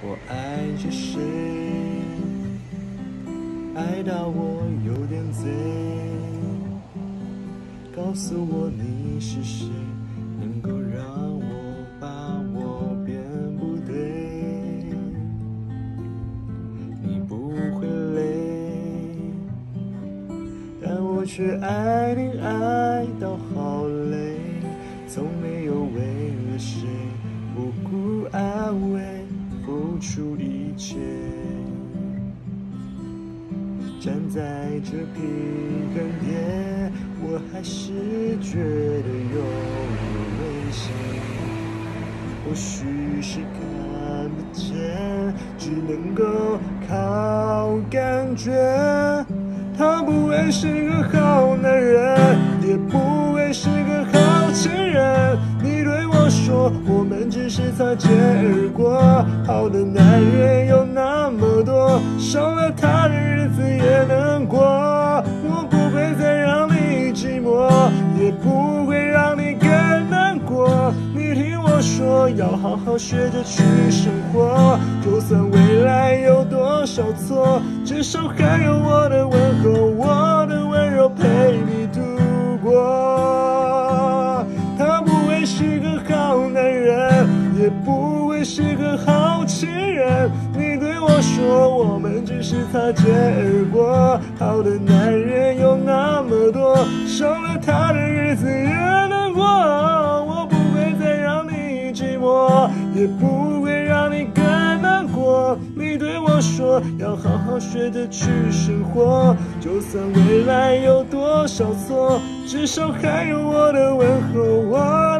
我爱着谁？爱到我有点醉。告诉我你是谁，能够让我把我变不对。你不会累，但我却爱你爱到好累，从没有为了谁出一切，站在这平衡点，我还是觉得有危险。或许是看不见，只能够靠感觉。他不会是个好擦肩而过。好的男人有那么多，少了他的日子也能过。我不会再让你寂寞，也不会让你更难过。你听我说，要好好学着去生活。就算未来有多少错，至少还有我的也不会是个好情人。你对我说，我们只是擦肩而过。好的男人有那么多，少了他的日子也难过。我不会再让你寂寞，也不会让你更难过。你对我说，要好好学着去生活。就算未来有多少错，至少还有我的问候，我